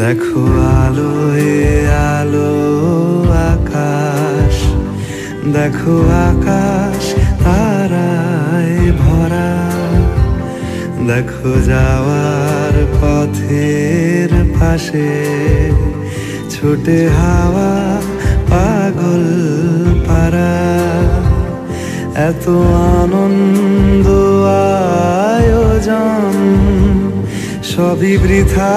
দেখো আলোয় আলো আকাশ, দেখো আকাশ তারায় ভরা, দেখো যাওয়ার পথের পাশে ছোটে হাওয়া পাগল পারা এত আনন্দ আয়োজন, সবই বৃথা